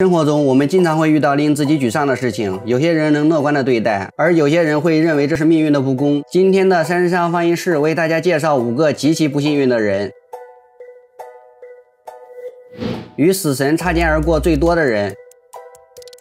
生活中，我们经常会遇到令自己沮丧的事情。有些人能乐观的对待，而有些人会认为这是命运的不公。今天的三十三号放映室为大家介绍五个极其不幸运的人，与死神擦肩而过最多的人。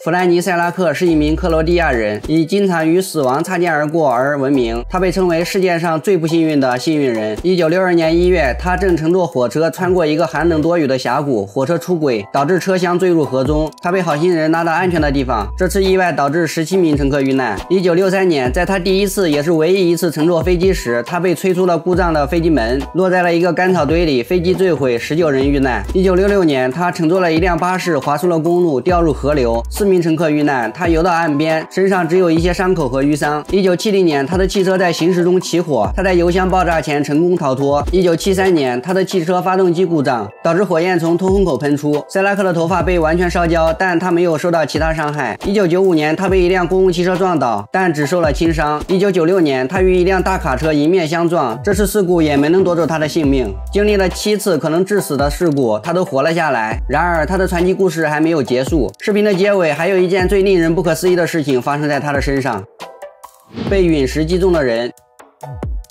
弗兰尼·塞拉克是一名克罗地亚人，以经常与死亡擦肩而过而闻名。他被称为世界上最不幸运的幸运人。一九六二年一月，他正乘坐火车穿过一个寒冷多雨的峡谷，火车出轨，导致车厢坠入河中。他被好心人拉到安全的地方。这次意外导致十七名乘客遇难。一九六三年，在他第一次也是唯一一次乘坐飞机时，他被吹出了故障的飞机门，落在了一个干草堆里，飞机坠毁，十九人遇难。一九六六年，他乘坐了一辆巴士滑出了公路，掉入河流，四名。名乘客遇难，他游到岸边，身上只有一些伤口和淤伤。一九七零年，他的汽车在行驶中起火，他在油箱爆炸前成功逃脱。一九七三年，他的汽车发动机故障，导致火焰从通风口喷出。塞拉克的头发被完全烧焦，但他没有受到其他伤害。一九九五年，他被一辆公共汽车撞倒，但只受了轻伤。一九九六年，他与一辆大卡车迎面相撞，这次事故也没能夺走他的性命。经历了七次可能致死的事故，他都活了下来。然而，他的传奇故事还没有结束。视频的结尾还。还有一件最令人不可思议的事情发生在他的身上，被陨石击中的人。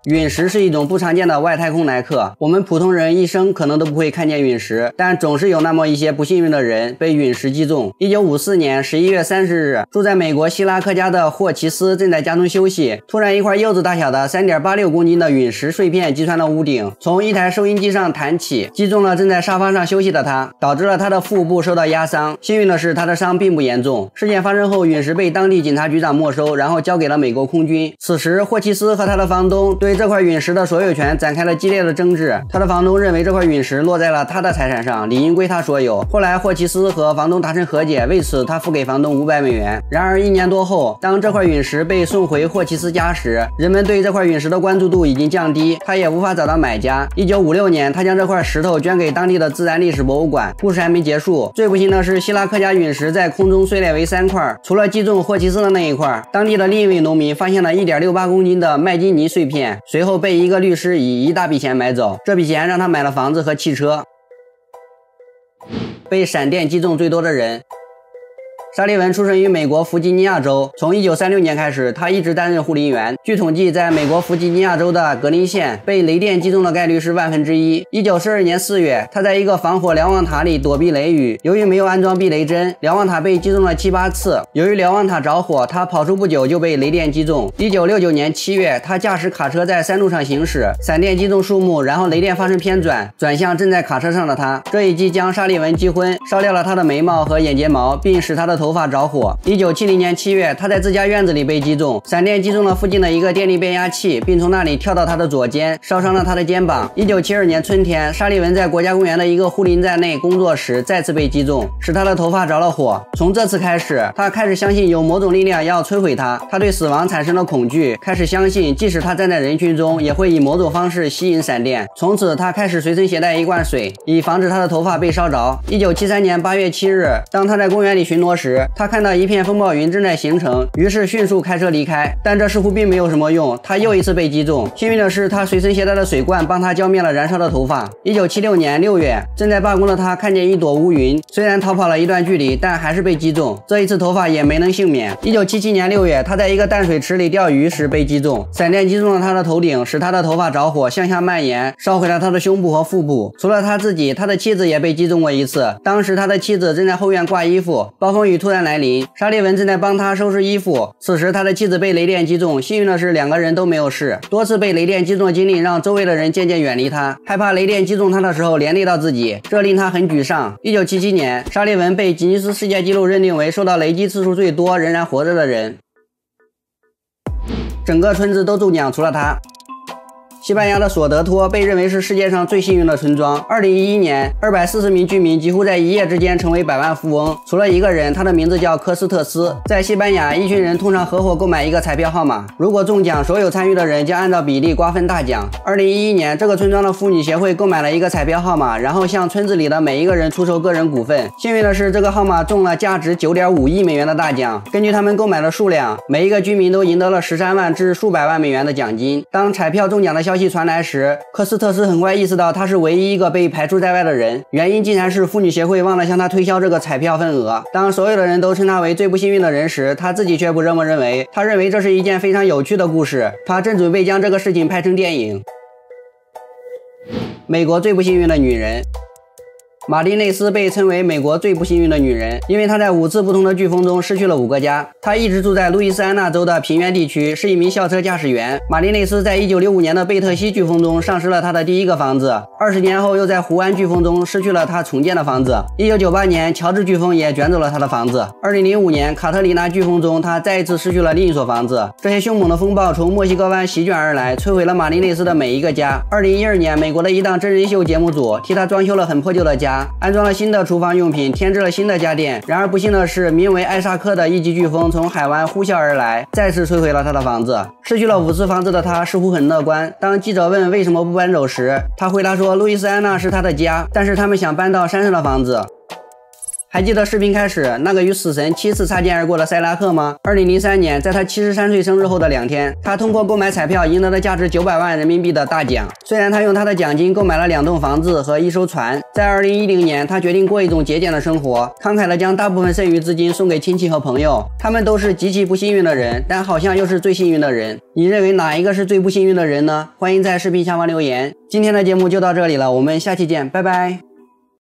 陨石是一种不常见的外太空来客，我们普通人一生可能都不会看见陨石，但总是有那么一些不幸运的人被陨石击中。一九五四年十一月三十日，住在美国希拉克家的霍奇斯正在家中休息，突然一块柚子大小的三点八六公斤的陨石碎片击穿了屋顶，从一台收音机上弹起，击中了正在沙发上休息的他，导致了他的腹部受到压伤。幸运的是，他的伤并不严重。事件发生后，陨石被当地警察局长没收，然后交给了美国空军。此时，霍奇斯和他的房东对。这块陨石的所有权展开了激烈的争执。他的房东认为这块陨石落在了他的财产上，理应归他所有。后来霍奇斯和房东达成和解，为此他付给房东五百美元。然而一年多后，当这块陨石被送回霍奇斯家时，人们对这块陨石的关注度已经降低，他也无法找到买家。一九五六年，他将这块石头捐给当地的自然历史博物馆。故事还没结束，最不幸的是希拉克家陨石在空中碎裂为三块，除了击中霍奇斯的那一块，当地的另一位农民发现了一点六八公斤的麦金尼碎片。随后被一个律师以一大笔钱买走，这笔钱让他买了房子和汽车。被闪电击中最多的人。沙利文出生于美国弗吉尼亚州。从1936年开始，他一直担任护林员。据统计，在美国弗吉尼亚州的格林县，被雷电击中的概率是万分之一。1942年4月，他在一个防火瞭望塔里躲避雷雨，由于没有安装避雷针，瞭望塔被击中了七八次。由于瞭望塔着火，他跑出不久就被雷电击中。1969年7月，他驾驶卡车在山路上行驶，闪电击中树木，然后雷电发生偏转，转向正在卡车上的他。这一击将沙利文击昏，烧掉了他的眉毛和眼睫毛，并使他的。头发着火。一九七零年七月，他在自家院子里被击中，闪电击中了附近的一个电力变压器，并从那里跳到他的左肩，烧伤了他的肩膀。一九七二年春天，沙利文在国家公园的一个护林站内工作时再次被击中，使他的头发着了火。从这次开始，他开始相信有某种力量要摧毁他。他对死亡产生了恐惧，开始相信即使他站在人群中，也会以某种方式吸引闪电。从此，他开始随身携带一罐水，以防止他的头发被烧着。一九七三年八月七日，当他在公园里巡逻时，他看到一片风暴云正在形成，于是迅速开车离开。但这似乎并没有什么用，他又一次被击中。幸运的是，他随身携带的水罐帮他浇灭了燃烧的头发。一九七六年六月，正在罢工的他看见一朵乌云，虽然逃跑了一段距离，但还是被击中。这一次头发也没能幸免。一九七七年六月，他在一个淡水池里钓鱼时被击中，闪电击中了他的头顶，使他的头发着火，向下蔓延，烧毁了他的胸部和腹部。除了他自己，他的妻子也被击中过一次。当时他的妻子正在后院挂衣服，暴风雨。突然来临，沙利文正在帮他收拾衣服。此时，他的妻子被雷电击中。幸运的是，两个人都没有事。多次被雷电击中的经历让周围的人渐渐远离他，害怕雷电击中他的时候连累到自己，这令他很沮丧。一九七七年，沙利文被吉尼斯世界纪录认定为受到雷击次数最多、仍然活着的人。整个村子都中奖，除了他。西班牙的索德托被认为是世界上最幸运的村庄。二零一一年，二百四十名居民几乎在一夜之间成为百万富翁，除了一个人，他的名字叫科斯特斯。在西班牙，一群人通常合伙购买一个彩票号码，如果中奖，所有参与的人将按照比例瓜分大奖。二零一一年，这个村庄的妇女协会购买了一个彩票号码，然后向村子里的每一个人出售个人股份。幸运的是，这个号码中了价值九点五亿美元的大奖。根据他们购买的数量，每一个居民都赢得了十三万至数百万美元的奖金。当彩票中奖的消消息传来时，科斯特斯很快意识到他是唯一一个被排除在外的人，原因竟然是妇女协会忘了向他推销这个彩票份额。当所有的人都称他为最不幸运的人时，他自己却不这么认为。他认为这是一件非常有趣的故事，他正准备将这个事情拍成电影。美国最不幸运的女人。玛丽内斯被称为美国最不幸运的女人，因为她在五次不同的飓风中失去了五个家。她一直住在路易斯安那州的平原地区，是一名校车驾驶员。玛丽内斯在1965年的贝特西飓风中丧失了她的第一个房子，二十年后又在湖湾飓风中失去了她重建的房子。1998年，乔治飓风也卷走了她的房子。2005年，卡特里娜飓风中，她再一次失去了另一所房子。这些凶猛的风暴从墨西哥湾席卷而来，摧毁了玛丽内斯的每一个家。2012年，美国的一档真人秀节目组替她装修了很破旧的家安装了新的厨房用品，添置了新的家电。然而不幸的是，名为艾萨克的一级飓风从海湾呼啸而来，再次摧毁了他的房子。失去了五次房子的他似乎很乐观。当记者问为什么不搬走时，他回答说：“路易斯安那是他的家，但是他们想搬到山上的房子。”还记得视频开始那个与死神七次擦肩而过的塞拉克吗？二零零三年，在他七十三岁生日后的两天，他通过购买彩票赢得了价值九百万人民币的大奖。虽然他用他的奖金购买了两栋房子和一艘船，在二零一零年，他决定过一种节俭的生活，慷慨地将大部分剩余资金送给亲戚和朋友。他们都是极其不幸运的人，但好像又是最幸运的人。你认为哪一个是最不幸运的人呢？欢迎在视频下方留言。今天的节目就到这里了，我们下期见，拜拜。